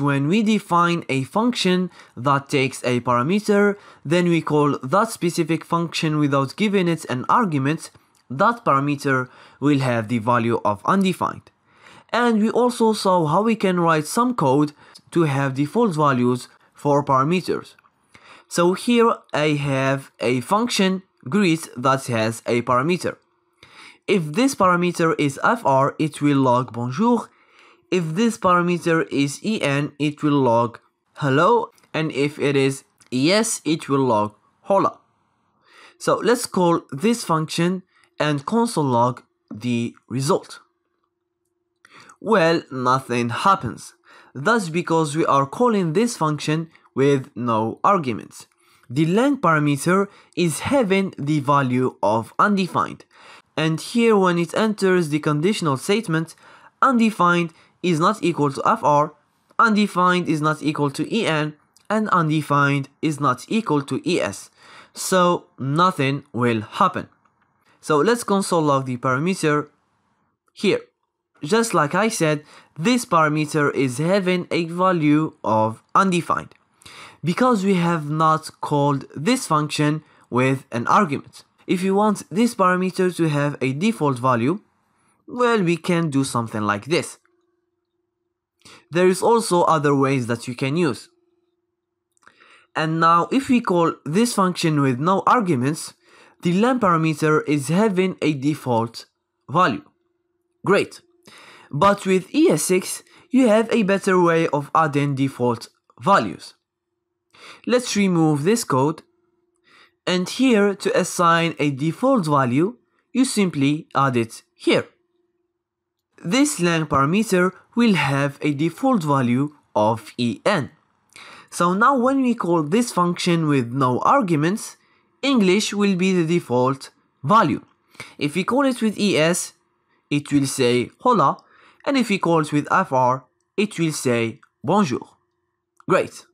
when we define a function that takes a parameter, then we call that specific function without giving it an argument, that parameter will have the value of undefined. And we also saw how we can write some code to have default values for parameters. So here I have a function greet that has a parameter. If this parameter is fr, it will log bonjour. If this parameter is en, it will log hello. And if it is es, it will log hola. So let's call this function and console log the result. Well, nothing happens. That's because we are calling this function with no arguments. The length parameter is having the value of undefined. And here when it enters the conditional statement, undefined is not equal to fr, undefined is not equal to en, and undefined is not equal to es. So nothing will happen. So let's console log the parameter here. Just like I said, this parameter is having a value of undefined because we have not called this function with an argument. If you want this parameter to have a default value, well, we can do something like this. There is also other ways that you can use. And now if we call this function with no arguments, the len parameter is having a default value. Great. But with ES6, you have a better way of adding default values. Let's remove this code and here to assign a default value, you simply add it here. This len parameter will have a default value of en. So now when we call this function with no arguments, English will be the default value. If we call it with es, it will say hola, and if we call it with fr, it will say bonjour. Great.